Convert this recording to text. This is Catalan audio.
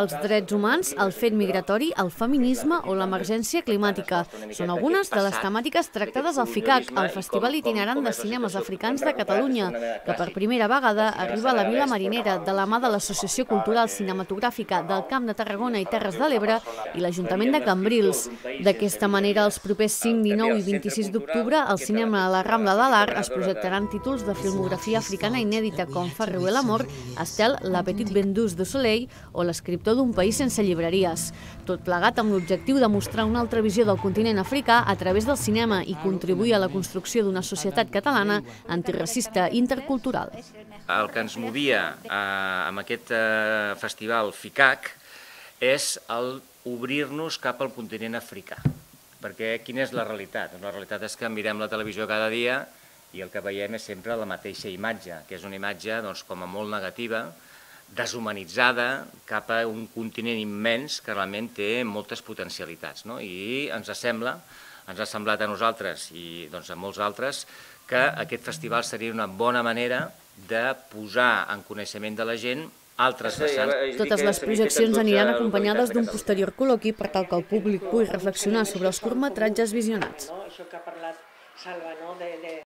Els drets humans, el fet migratori, el feminisme o l'emergència climàtica. són algunes de les temàtiques tractades al FICAC, el Festival Itinerant de Cinemes Africans de Catalunya, que per primera vegada arriba a la Vila Marinera de la mà de l'Associació Cultural Cinematogràfica del Camp de Tarragona i Terres de l'Ebre i l'Ajuntament de Cambrils. D'aquesta manera, els propers 5, 19 i 26 d'octubre, al cinema a la Rambla de l'Art es projectaran títols de filmografia africana inèdita com Farreu l'amor, Estel, La Petite Vendus de Soleil o l'escriptor d'un país sense llibreries. Tot plegat amb l'objectiu de mostrar una altra visió del continent africà a través del cinema i contribuir a la construcció d'una societat catalana antiracista i intercultural. El que ens movia eh, amb aquest eh, festival FICAC és el obrir-nos cap al continent africà. Perquè quina és la realitat? La realitat és que mirem la televisió cada dia i el que veiem és sempre la mateixa imatge, que és una imatge doncs, com a molt negativa, deshumanitzada cap a un continent immens que realment té moltes potencialitats. No? I ens sembla, ens ha semblat a nosaltres i doncs, a molts altres, que aquest festival seria una bona manera de posar en coneixement de la gent altres vessants. Totes les projeccions aniran acompanyades d'un posterior col·loqui per tal que el públic pugui reflexionar sobre els curtmetratges visionats. Això que ha parlat Salva, no? de, de